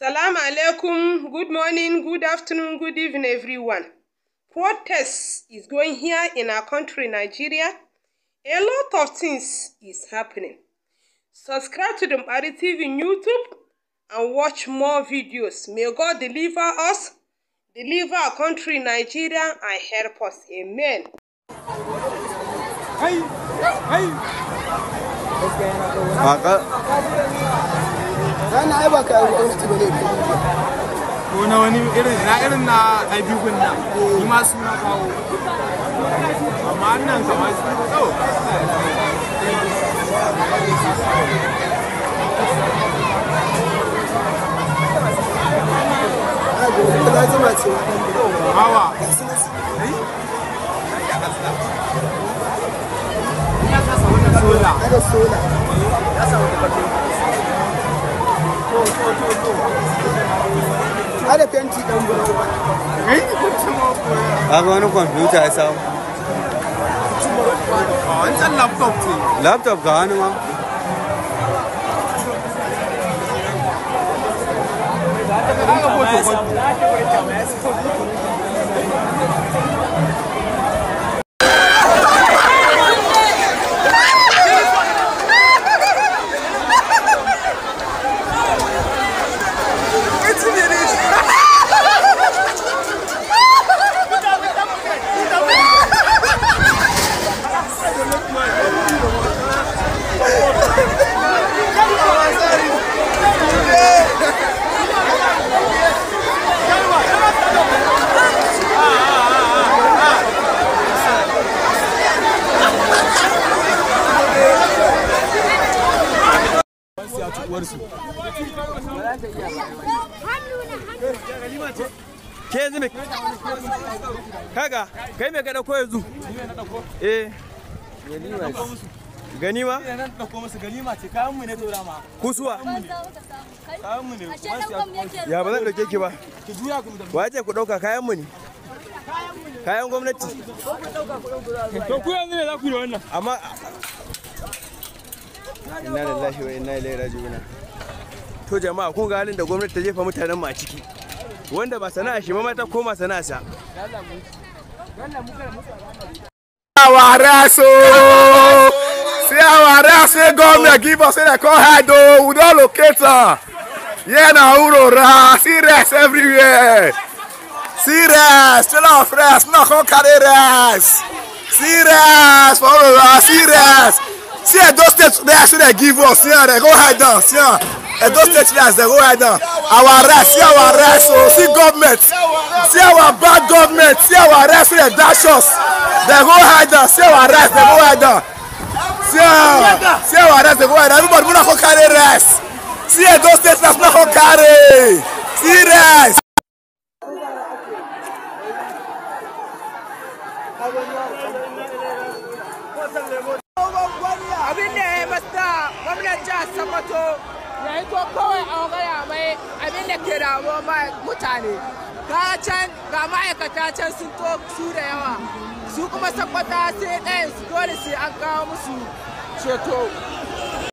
Salam alaikum, good morning, good afternoon, good evening, everyone. Protest is going here in our country, Nigeria. A lot of things is happening. Subscribe to Dumbari TV on YouTube and watch more videos. May God deliver us, deliver our country, Nigeria, and help us. Amen. Hey! Hey! Rana ai ba ka yi gwamnati ba ne Ko na wani irin na irin na ɗabi'un nan ni ma su na kawo. Amma nan kamar su oh. ta zama ce Hawa. Sola. ana sola ana fenti ɗan buru Kai ni Ada fenti ɗan Kaga wani kwamfuta ya samu. Wancan laptop ce. Laptop ga wani ma. Kaga Haka foto ke yanzu me? Kaga kai me ka ɗauko yanzu? Eh. Ganima? Musu ganima ce kayan mu ne tora ma. kusuwa? Kayan mu ne. ya ba zan ɗauke ki ba. Ki juya ku da wace ku ɗauka kayan mu ne? Kayan gwamnati. To ku yanzu ne za ku yi wannan. amma inna lillahi wa inna ilaihi raji'un. To jama'a kun ga halin da gwamnati ta jefa mutanen mu a ciki. Wanda ba sana'a shi ma ta koma sana'a sa. Give us come hide we locate here na see everywhere. See now come carry see for edo state rest wey dem give us see am dem go hide am see am edo state rest dem go hide am our rest see our rest oh. See government see our bad government see our rest wey dem dash us. Dem go hide am see our rest dem go hide am see am see our rest dem go hide am everybody muna come carry rest. See edo state rest muna come carry. See rest. Abin da ya yi masta gwamnan jihar sokoto ya yi to kawai a gaya mai abin da ke damuwa mutane. Ga can ga ma'aikata can sun to su da yawa. Su kuma sakwata sai ɗayan su dole sai an kawo musu ceto.